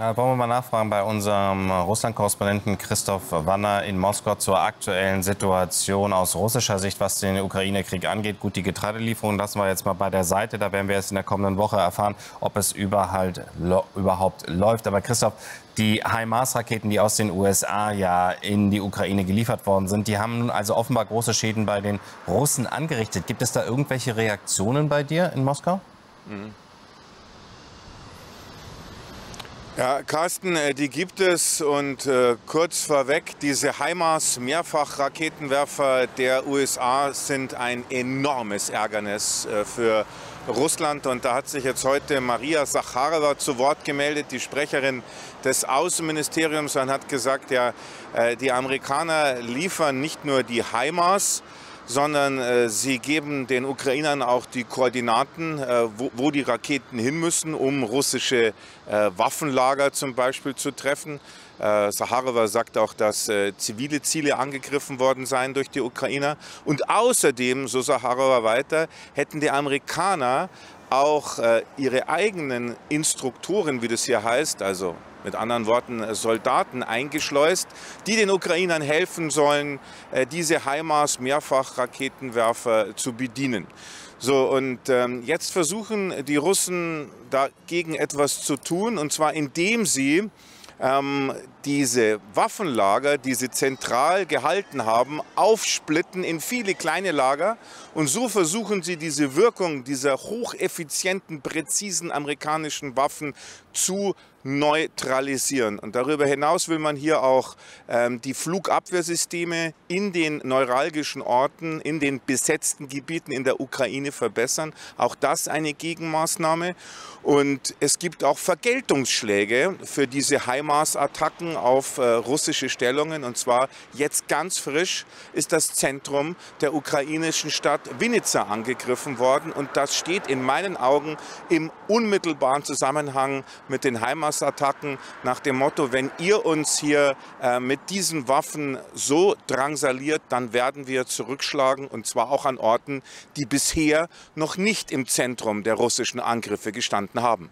Da wollen wir mal nachfragen bei unserem Russland-Korrespondenten Christoph Wanner in Moskau zur aktuellen Situation aus russischer Sicht, was den Ukraine-Krieg angeht. Gut, die Getreidelieferungen lassen wir jetzt mal bei der Seite. Da werden wir jetzt in der kommenden Woche erfahren, ob es überhaupt, überhaupt läuft. Aber Christoph, die HIMARS-Raketen, die aus den USA ja in die Ukraine geliefert worden sind, die haben nun also offenbar große Schäden bei den Russen angerichtet. Gibt es da irgendwelche Reaktionen bei dir in Moskau? Mhm. Ja, Carsten, äh, die gibt es und äh, kurz vorweg, diese HIMARS Mehrfachraketenwerfer der USA sind ein enormes Ärgernis äh, für Russland. Und da hat sich jetzt heute Maria Sacharowa zu Wort gemeldet, die Sprecherin des Außenministeriums und hat gesagt, ja, äh, die Amerikaner liefern nicht nur die HIMARS, sondern äh, sie geben den Ukrainern auch die Koordinaten, äh, wo, wo, die Raketen hin müssen, um russische äh, Waffenlager zum Beispiel zu treffen. Äh, Saharova sagt auch, dass äh, zivile Ziele angegriffen worden seien durch die Ukrainer. Und außerdem, so Saharova weiter, hätten die Amerikaner auch äh, ihre eigenen Instruktoren, wie das hier heißt, also mit anderen Worten äh, Soldaten eingeschleust, die den Ukrainern helfen sollen, äh, diese HIMARS Mehrfachraketenwerfer zu bedienen. So, und ähm, jetzt versuchen die Russen dagegen etwas zu tun, und zwar indem sie ähm, diese Waffenlager, die sie zentral gehalten haben, aufsplitten in viele kleine Lager. Und so versuchen sie diese Wirkung dieser hocheffizienten, präzisen amerikanischen Waffen zu neutralisieren. Und darüber hinaus will man hier auch ähm, die Flugabwehrsysteme in den neuralgischen Orten, in den besetzten Gebieten in der Ukraine verbessern. Auch das eine Gegenmaßnahme. Und es gibt auch Vergeltungsschläge für diese HIMARS-Attacken auf äh, russische Stellungen. Und zwar jetzt ganz frisch ist das Zentrum der ukrainischen Stadt Vinica angegriffen worden. Und das steht in meinen Augen im unmittelbaren Zusammenhang mit den HIMARS-Attacken nach dem Motto, wenn ihr uns hier äh, mit diesen Waffen so drangsaliert, dann werden wir zurückschlagen und zwar auch an Orten, die bisher noch nicht im Zentrum der russischen Angriffe gestanden haben.